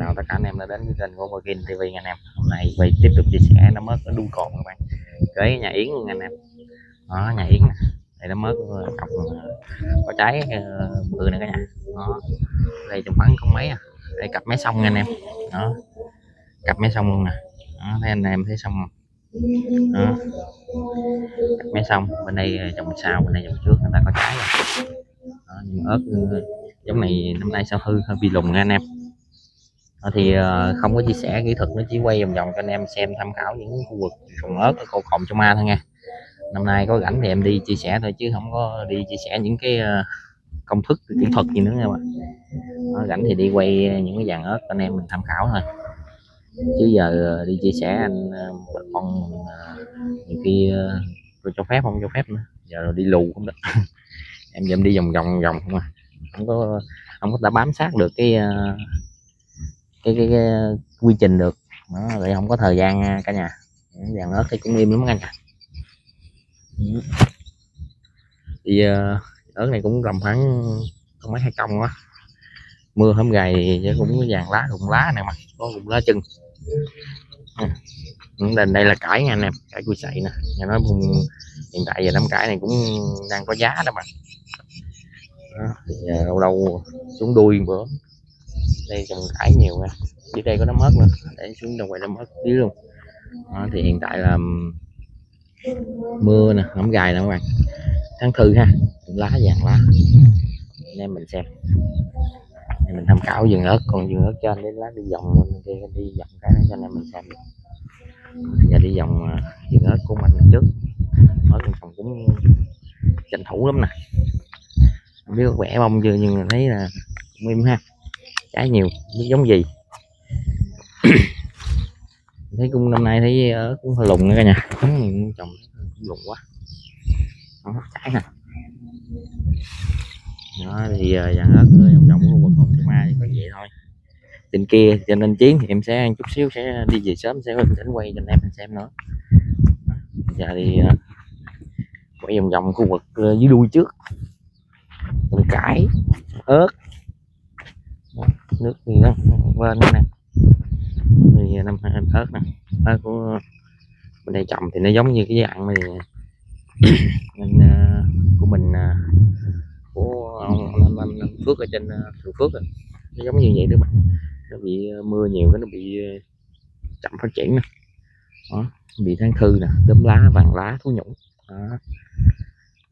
chào tất cả anh em đã đến với kênh của Bokin TV anh em. Hôm nay quay tiếp tục chia sẻ nó mất ở đuôi cồn các bạn. Cái nhà yến anh em. Đó nhà yến đây nó mất cọc ờ, có trái vừa bự nữa cả nhà. Đó. Đây trồng phấn không mấy à. Đây cặp máy xong anh em. Đó. Cặp máy xong luôn nè. Đó thấy anh em thấy xong không? Đó. Cặp máy xong bên đây ờ, trồng sau bên đây trồng trước người ta có trái rồi. Đó, nhưng mà ớt giống này năm nay sao hư hơi bị lùng nha anh em. Ờ, thì ờ, không có chia sẻ kỹ thuật, nó chỉ quay vòng vòng cho anh em xem tham khảo những khu vực trồng ớt ở cầu còng trong ma thôi nha. Năm nay có rảnh thì em đi chia sẻ thôi, chứ không có đi chia sẻ những cái ờ, công thức, kỹ thuật gì nữa nha bạn. Nó rảnh thì đi quay những cái dàn ớt anh em mình tham khảo thôi. Chứ giờ đi chia sẻ anh bà con nhiều khi tôi cho phép không cho phép nữa. Giờ đi lù không được. Em giờ em đi vòng vòng vòng không à không có không có đã bám sát được cái cái, cái, cái quy trình được. Đó, vậy không có thời gian à, cả nhà. Dàn ớt thì cũng im lắm cả nhà. Ừ. thì ờ, ớt này cũng tầm khoảng không mấy hai công quá mưa hôm gầy thì chứ cũng dàn vàng lá rụng lá này mà có rụng lá chân. Ừ. ừ đây, là cải nha anh em cải cùi sậy nè. Nhà nói vùng hiện tại giờ đám cải này cũng đang có giá đó mà. Đó, thì, ờ, lâu lâu xuống đuôi bữa đây trồng cải nhiều nha. Dưới đây có nấm ớt nữa để xuống đồng ngoài nấm ớt dưới luôn. Đó, thì hiện tại là mưa nè ngắm gài nè các bạn. Tháng thư ha lá vàng lá. Anh em mình xem. Để mình tham khảo vườn ớt còn vườn ớt trên đến lá đi vòng bên đi vòng cái cho anh em mình xem. Giờ đi vòng à, vườn ớt của mình trước. Ở trong phòng cũng tranh thủ lắm nè. Không biết có khỏe bông chưa nhưng mà thấy là mềm im ha trái nhiều biết giống gì. Thấy cung năm nay thấy ớt cũng hơi lùng nữa cả nhà. Trồng cũng lùng quá. Đó, trái nè. Đó thì dàn ớt vòng vòng của khu vực hồng ma có vậy thôi. Trên kia cho nên chiến thì em sẽ ăn chút xíu sẽ đi về sớm sẽ đến quay cho anh em mình xem nữa. Giờ thì ờ, quay vòng vòng khu vực ờ, dưới đuôi trước. Trồng cải ớt nước gì đó bên nữa nè thì à, năm hai ớt nè ớt của mình đây trồng thì nó giống như cái dạng này nên uh, của mình uh, của ông anh, anh, anh Phước ở trên à, uh, Thường Phước rồi. nó giống như vậy đó bạn nó bị mưa nhiều cái nó bị chậm phát triển nè đó bị tháng thư nè đốm lá vàng lá thú nhũng đó.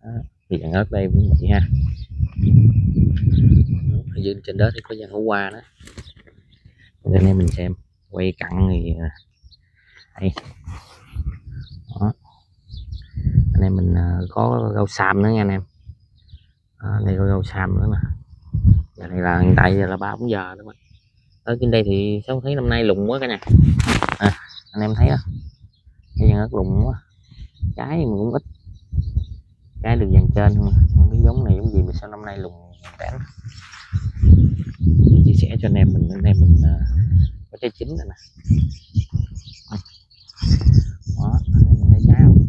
đó. thì dạng ớt đây cũng vậy ha dưới trên đó thì có dân hữu qua đó. Nên em mình xem quay cặn thì à, đây. Đó. Anh em mình à, có rau sam nữa nha anh em. Đó, đây có rau sam nữa nè. Giờ này là hiện tại giờ là ba bốn giờ đó mà. Ở trên đây thì sao thấy năm nay lùng quá cả nhà. À, anh em thấy không? Đây rất lùng quá. Trái mình cũng ít cái đường dàn trên không cái giống này giống gì mà sao năm nay lùng đáng chia sẻ cho anh em mình anh em mình uh, có trái chín rồi nè đó anh em mình thấy trái không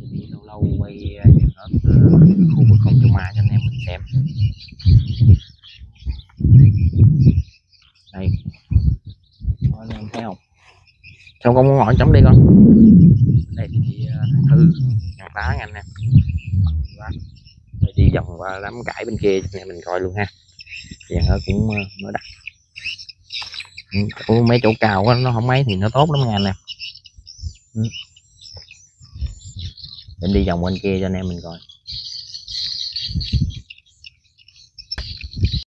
thì đi lâu lâu quay uh, ở uh, khu vực không cho ma cho anh em mình xem đây đó, anh em thấy không sao con muốn hỏi chấm đi con. Đây thì ờ, thư ngàn đá ngành nè. Dạ. Đi vòng qua đám cải bên kia cho anh em mình coi luôn ha. Vàng ở cũng nó đắt Ủa, mấy chỗ cao quá nó không mấy thì nó tốt lắm nha anh em ừ. em đi vòng bên kia cho anh em mình coi.